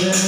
Yeah.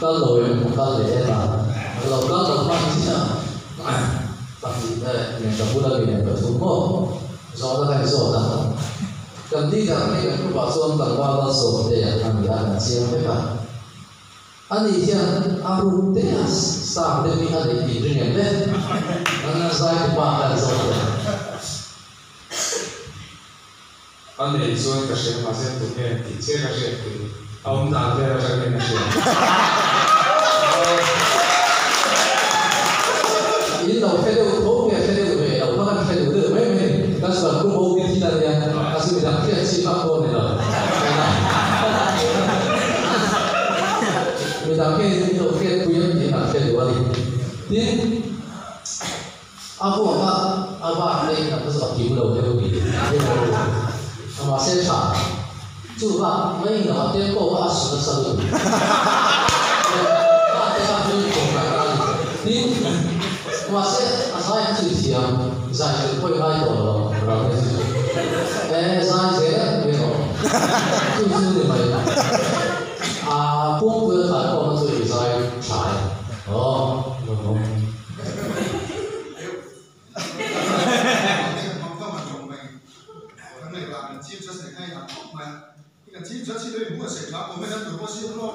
高楼有什么高楼的？老高楼方向，把你的脸全部都人突破，然后开始做的。咁呢个呢个不把说等到到时候这样，那你要感谢吧？啊，你像阿布德亚萨德米哈的比这人呢，那那不的。А не, Иисус, это же мазет, это же мазет, 领导开六头也开六对，老婆还开六对，没有没有，但是公没听到的呀，他是两片七八多的了。你当片领导开不用领导开六的，阿婆阿爸阿爸那一看不是把题目的，我开六对，那么现场就怕没有啊，跌破二十的时候。Zaten koy ay doğru. Eee zaten ne o? Kızın ne bayı? À, bông bơ khả con tự giải trái. Ồ, đúng không? Chỉ cho chị đây muốn xảy ra của mình là từ bác sĩ luôn.